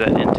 that in